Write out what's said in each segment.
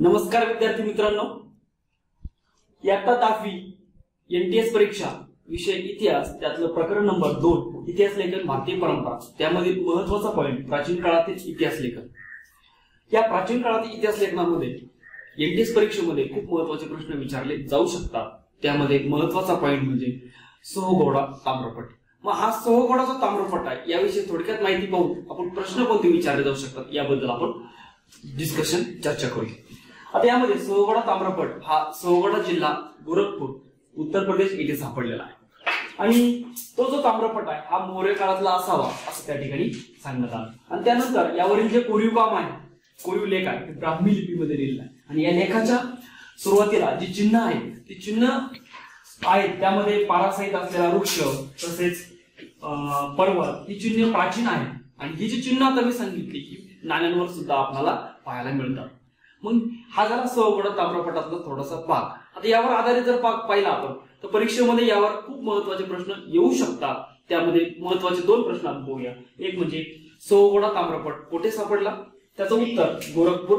नमस्कार विद्यार्थी मित्रांनो. इयत्ता दहावी एनटीएस परीक्षा विषय इतिहास त्यातलं प्रकरण नंबर दोन इतिहास लेखन भारतीय परंपरा. त्यामध्ये महत्त्वाचा पॉईंट प्राचीन काळातील इतिहास लेखन. या प्राचीन काळातील इतिहास लेखनामध्ये एनटीएस परीक्षेमध्ये खूप महत्त्वाचे प्रश्न विचारले जाऊ शकतात. त्यामध्ये महत्त्वाचा पॉईंट म्हणजे सोहगोडा ताम्रपट. मग हा सोहगोडाचा ताम्रपट आहे याविषयी थोडक्यात माहिती पाहून आपण प्रश्न कोणते विचारले जाऊ शकतात याबद्दल आपण डिस्कशन चर्चा करूया. आता यामध्ये सोहगडा ताम्रपट हा सोहगडा जिल्हा गोरखपूर उत्तर प्रदेश येथे सापडलेला आहे. आणि तो जो ताम्रपट आहे हा मौर्य काळातला असावा असं त्या ठिकाणी सांगण्यात आलं. आणि त्यानंतर यावरील जे कोरीव काम आहे कोरीव लेख आहे ते ब्राह्मी लिपीमध्ये लिहिलेलं आहे. आणि या लेखाच्या सुरुवातीला जी चिन्ह आहेत ती चिन्ह आहेत त्यामध्ये पारासाहित असलेला वृक्ष तसेच अं, पर्वत ही चिन्ह प्राचीन आहेत आणि ही जी चिन्ह आता मी सांगितली की नाण्यांवर सुद्धा आपल्याला पाहायला मिळतात. मग हा झाला सवगड ताम्रपटातला थोडासा भाग आता यावर आधारित जर भाग पाहिला आपण तर परीक्षेमध्ये यावर खूप महत्त्वाचे प्रश्न येऊ शकतात. त्यामध्ये महत्त्वाचे दोन प्रश्न आपण बघूया. एक म्हणजे सवगोडा ताम्रपट कोठे सापडला? त्याचं उत्तर गोरखपूर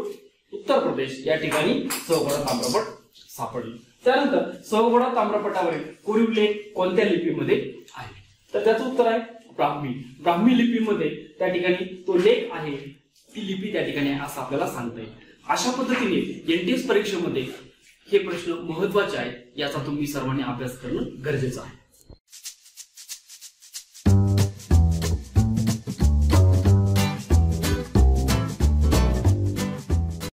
उत्तर प्रदेश. या ठिकाणी सवगोडा ताम्रपट सापडले. त्यानंतर सवगोडा ताम्रपटावरील कोरीव लेख कोणत्या लिपीमध्ये आहे? तर त्याचं उत्तर आहे ब्राह्मी. ब्राह्मी लिपीमध्ये त्या ठिकाणी तो लेख आहे. ती लिपी त्या ठिकाणी असं आपल्याला सांगता येईल. अशा पद्धतीने एनटीएस परीक्षेमध्ये हे प्रश्न महत्त्वाचे आहेत याचा तुम्ही सर्वांनी अभ्यास करणं गरजेचं आहे.